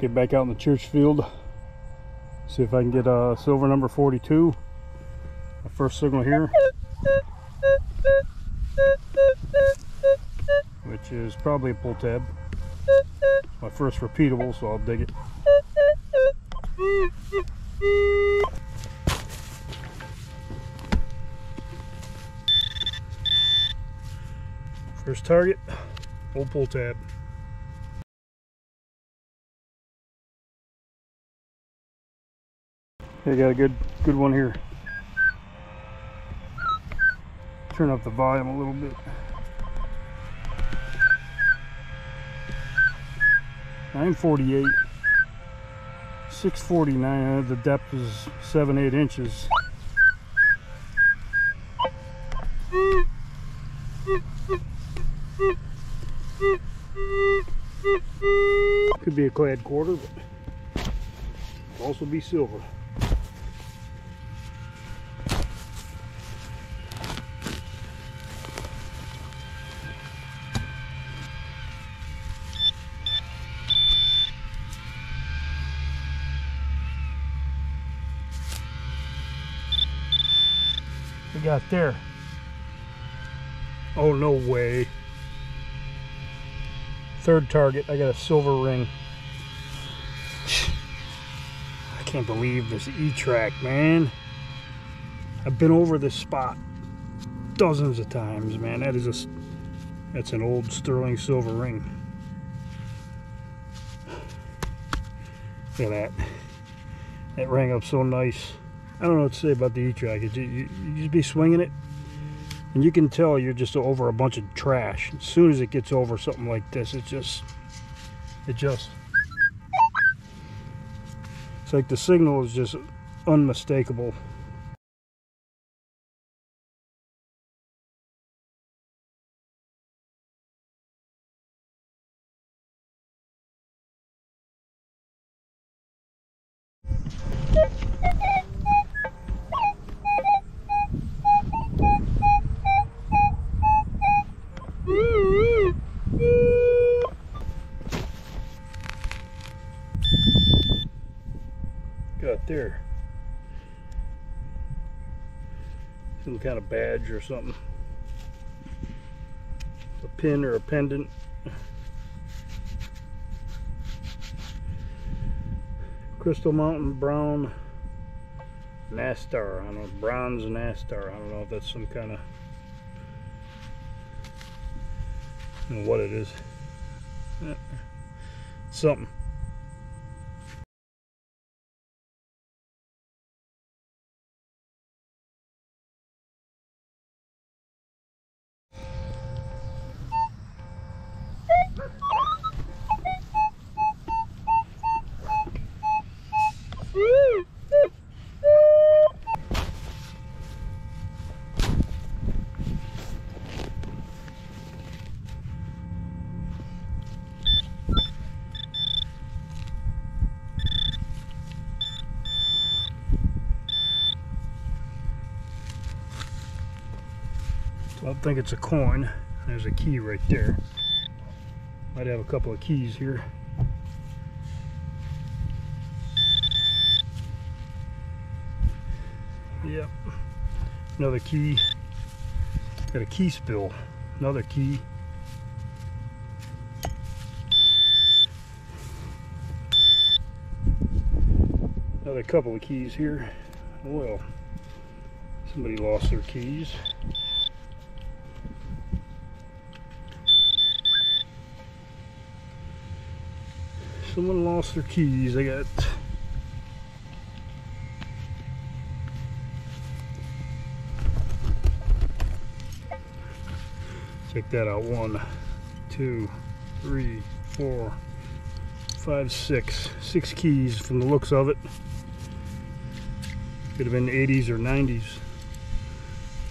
Get back out in the church field. See if I can get a silver number 42. My first signal here. Which is probably a pull tab. My first repeatable, so I'll dig it. First target, old pull tab. I got a good good one here. Turn up the volume a little bit. 948 649 uh, the depth is 7 8 inches could be a clad quarter but also be silver we got there? Oh, no way. Third target, I got a silver ring. I can't believe this E-Trac, man. I've been over this spot dozens of times, man. That is a, that's an old sterling silver ring. Look at that. That rang up so nice. I don't know what to say about the E-Trac. You, you, you just be swinging it, and you can tell you're just over a bunch of trash. As soon as it gets over something like this, it just, it just, it's like the signal is just unmistakable. Some kind of badge or something. A pin or a pendant. Crystal Mountain Brown Nastar. I don't know, bronze Nastar. I don't know if that's some kind of what it is. Something. Think it's a coin. There's a key right there. Might have a couple of keys here. Yep. Another key. Got a key spill. Another key. Another couple of keys here. Well, somebody lost their keys. Someone lost their keys. I got Check that out. One, two, three, four, five, six. Six keys from the looks of it. Could have been 80s or 90s.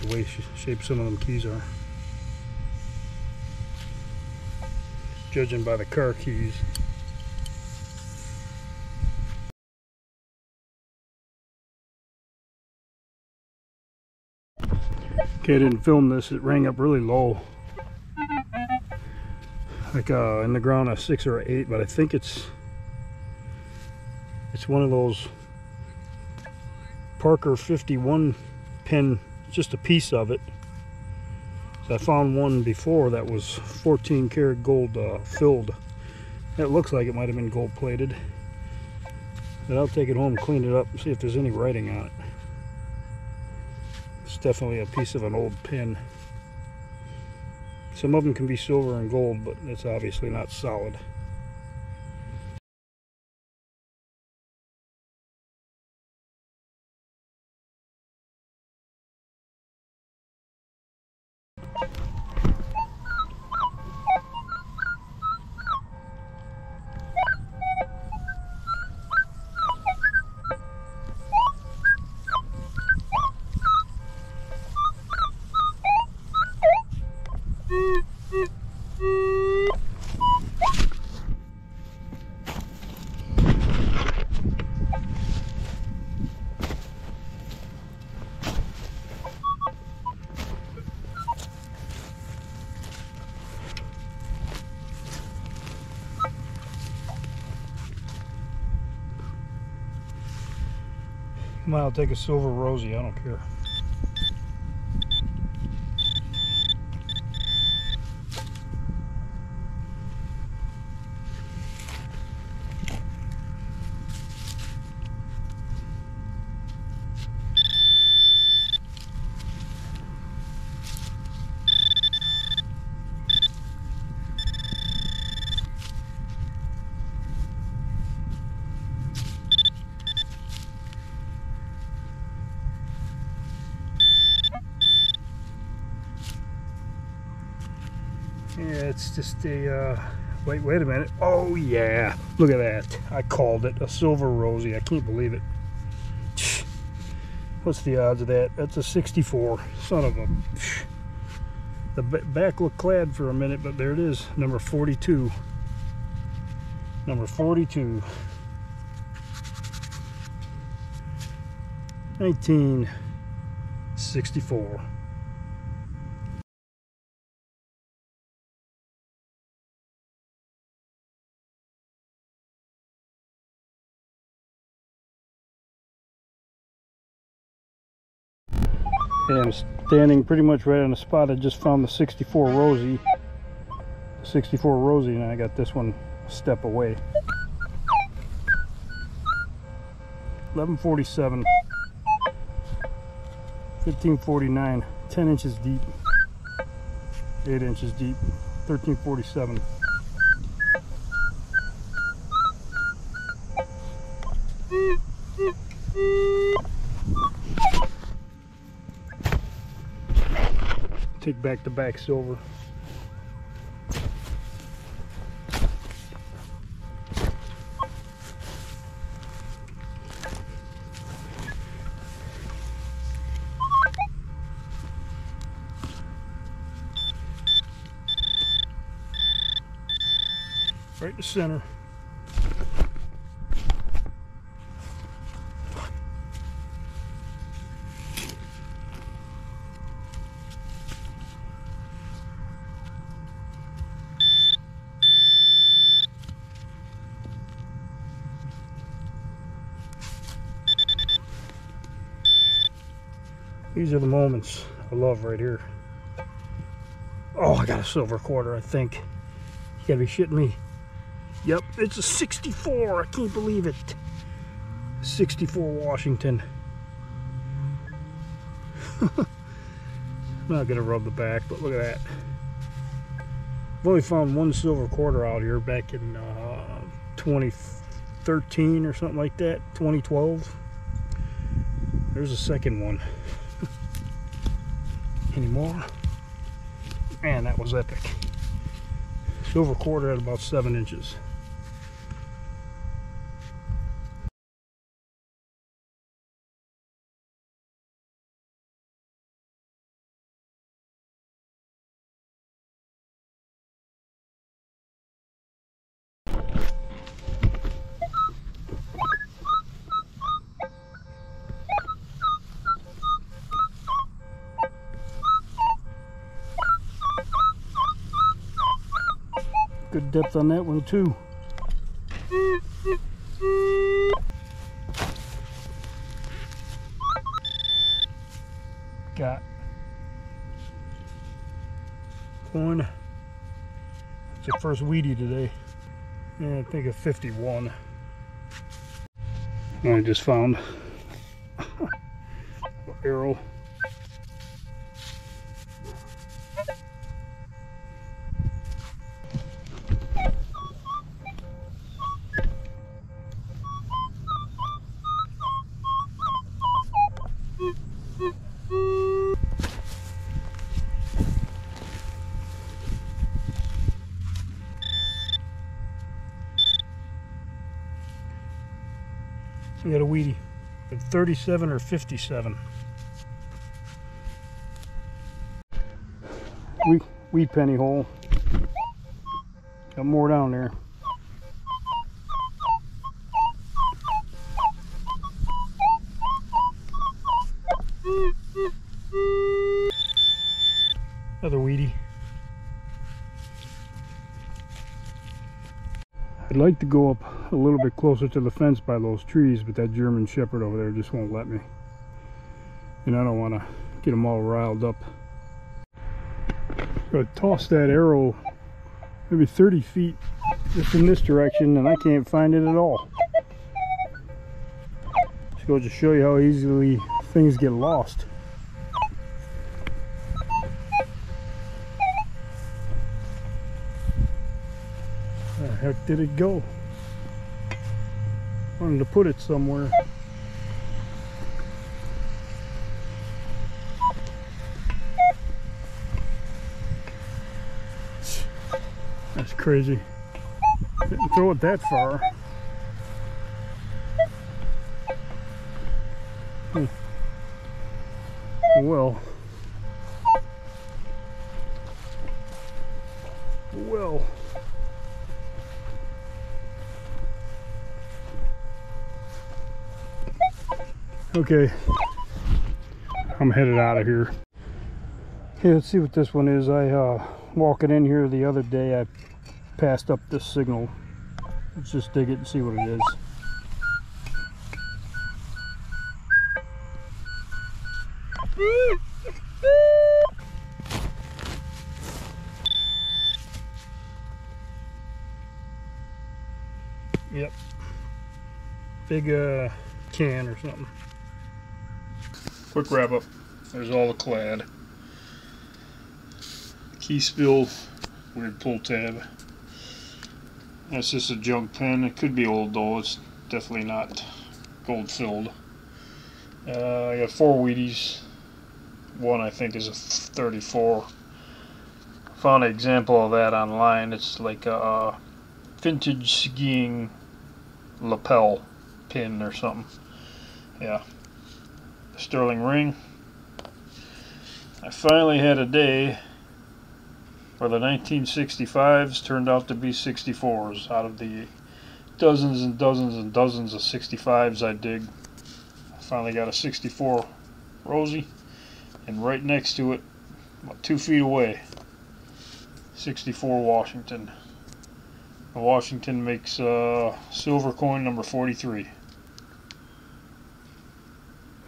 The way sh shape some of them keys are. Judging by the car keys. Okay, I didn't film this. It rang up really low. Like uh, in the ground a six or eight, but I think it's It's one of those Parker 51 pin, just a piece of it. So I found one before that was 14 karat gold uh, filled. It looks like it might have been gold plated. But I'll take it home, clean it up, see if there's any writing on it. Definitely a piece of an old pin. Some of them can be silver and gold, but it's obviously not solid. Come on, I'll take a silver Rosie, I don't care. Yeah, just a, uh, wait, wait a minute. Oh yeah, look at that. I called it, a silver Rosie. I can't believe it. What's the odds of that? That's a 64, son of a... The back looked clad for a minute, but there it is, number 42. Number 42. 1964. And standing pretty much right on the spot. I just found the 64 Rosie. 64 Rosie and I got this one step away. 1147. 1549. 10 inches deep. 8 inches deep. 1347. Take back silver. Right the center. These are the moments I love right here. Oh, I got a silver quarter, I think. You gotta be shitting me. Yep, it's a 64. I can't believe it. 64 Washington. I'm not gonna rub the back, but look at that. I've only found one silver quarter out here back in uh, 2013 or something like that, 2012. There's a second one anymore. Man, that was epic. Silver quarter at about seven inches. depth on that one too. Got one. It's the first Wheatie today. And I think a 51. I just found arrow. We got a Wheatie. 37 or 57. We weed penny hole. Got more down there. Like to go up a little bit closer to the fence by those trees, but that German Shepherd over there just won't let me. And I don't want to get them all riled up. Gonna toss that arrow maybe 30 feet just in this direction and I can't find it at all. Just go to show you how easily things get lost. Heck did it go? Wanted to put it somewhere. That's crazy. Didn't throw it that far. Hmm. Well. Well. Okay. I'm headed out of here. Okay, let's see what this one is. I uh walking in here the other day I passed up this signal. Let's just dig it and see what it is. Yep. Big uh, can or something. Quick wrap up. There's all the clad. Key spill, weird pull tab. That's just a junk pen. It could be old though. It's definitely not gold filled. Uh, I got four Wheaties. One I think is a 34. Found an example of that online. It's like a vintage skiing lapel pin or something. Yeah. Sterling ring. I finally had a day where the 1965s turned out to be 64s out of the dozens and dozens and dozens of 65s I dig. I finally got a 64 Rosie and right next to it, about two feet away, 64 Washington. Washington makes uh, silver coin number 43.